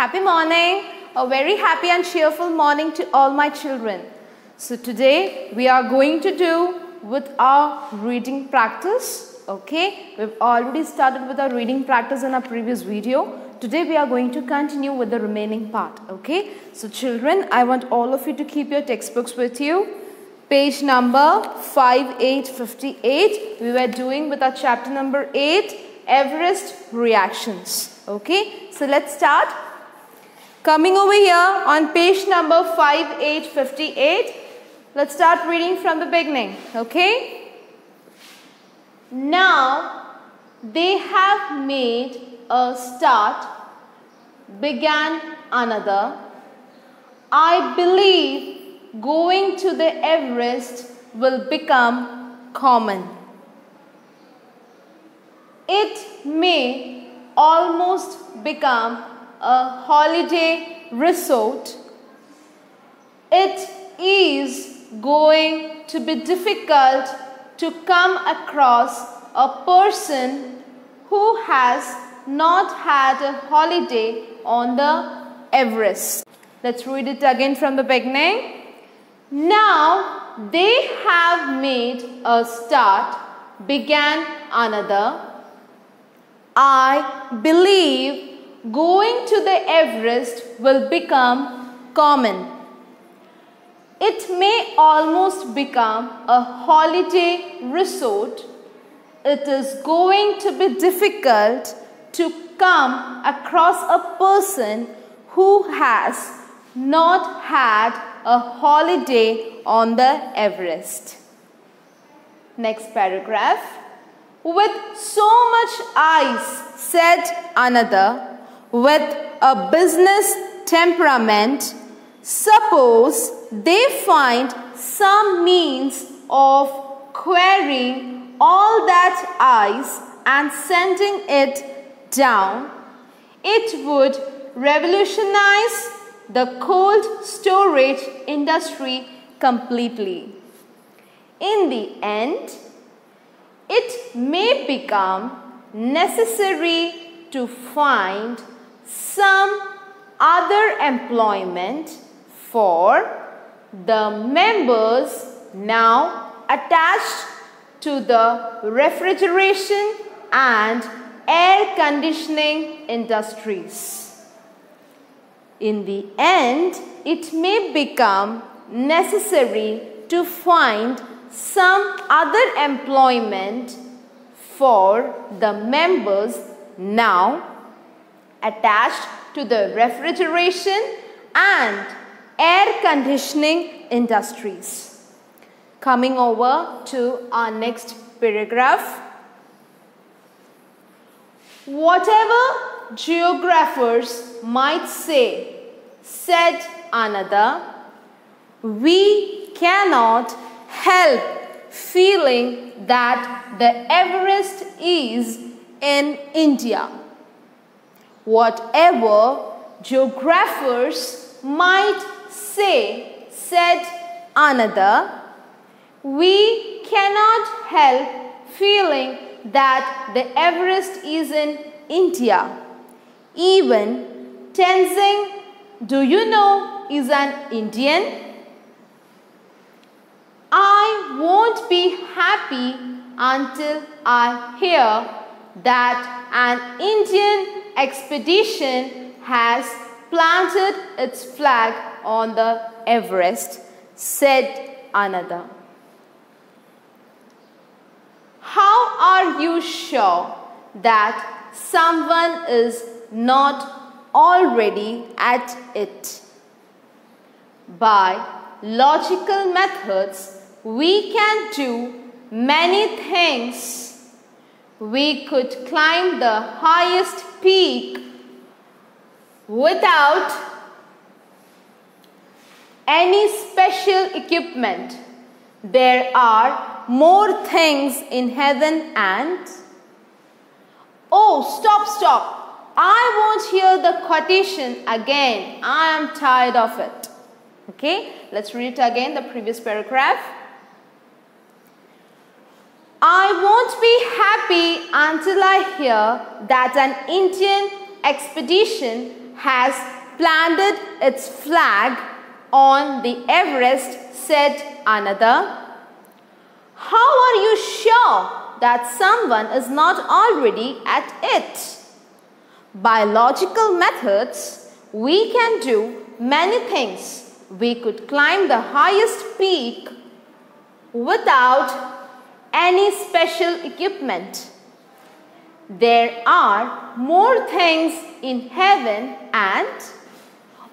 Happy morning. A very happy and cheerful morning to all my children. So today we are going to do with our reading practice. Okay, we've already started with our reading practice in our previous video. Today we are going to continue with the remaining part. Okay, so children, I want all of you to keep your textbooks with you. Page number 5858. We were doing with our chapter number 8, Everest reactions. Okay, so let's start. Coming over here on page number 5858. Let's start reading from the beginning. Okay. Now they have made a start, began another. I believe going to the Everest will become common. It may almost become a holiday resort. It is going to be difficult to come across a person who has not had a holiday on the Everest. Let's read it again from the beginning. Now they have made a start, began another. I believe going to the Everest will become common. It may almost become a holiday resort. It is going to be difficult to come across a person who has not had a holiday on the Everest. Next paragraph. With so much ice, said another, with a business temperament, suppose they find some means of quarrying all that ice and sending it down, it would revolutionize the cold storage industry completely. In the end, it may become necessary to find some other employment for the members now attached to the refrigeration and air conditioning industries. In the end, it may become necessary to find some other employment for the members now attached to the refrigeration and air conditioning industries. Coming over to our next paragraph. Whatever geographers might say, said another, we cannot help feeling that the Everest is in India. Whatever geographers might say, said another, we cannot help feeling that the Everest is in India. Even Tenzing, do you know, is an Indian? I won't be happy until I hear that an Indian expedition has planted its flag on the Everest, said another. How are you sure that someone is not already at it? By logical methods, we can do many things. We could climb the highest peak without any special equipment. There are more things in heaven and Oh, stop, stop. I won't hear the quotation again. I am tired of it. Okay, let's read again, the previous paragraph. I won't be happy until I hear that an Indian expedition has planted its flag on the Everest, said another. How are you sure that someone is not already at it? By logical methods, we can do many things. We could climb the highest peak without any special equipment. There are more things in heaven and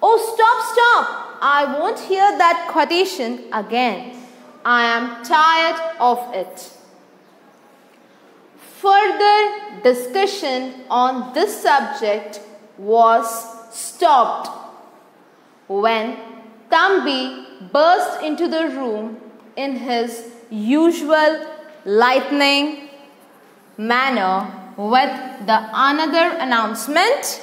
Oh, stop, stop. I won't hear that quotation again. I am tired of it. Further discussion on this subject was stopped when Thambi burst into the room in his usual lightning manner with the another announcement.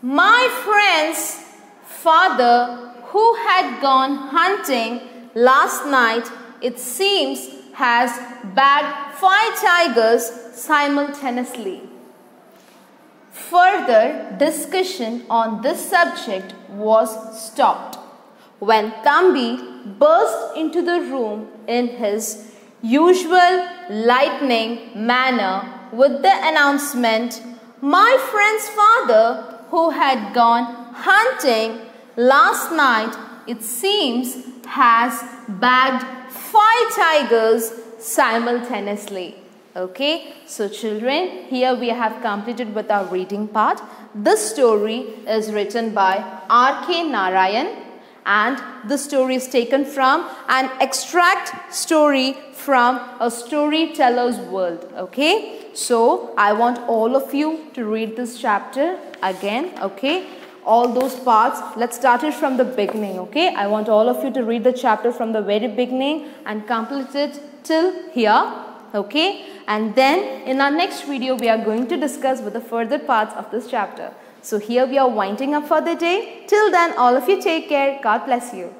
My friends father who had gone hunting last night, it seems, has bagged five tigers simultaneously. Further discussion on this subject was stopped when Thambi burst into the room in his usual lightning manner with the announcement, My friend's father, who had gone hunting last night, it seems, has bagged five tigers simultaneously. Okay, so children, here we have completed with our reading part. This story is written by R.K. Narayan and the story is taken from an extract story from a storyteller's world. Okay, so I want all of you to read this chapter again. Okay, all those parts. Let's start it from the beginning, okay? I want all of you to read the chapter from the very beginning and complete it till here, okay? And then in our next video, we are going to discuss with the further parts of this chapter. So here we are winding up for the day. Till then, all of you take care. God bless you.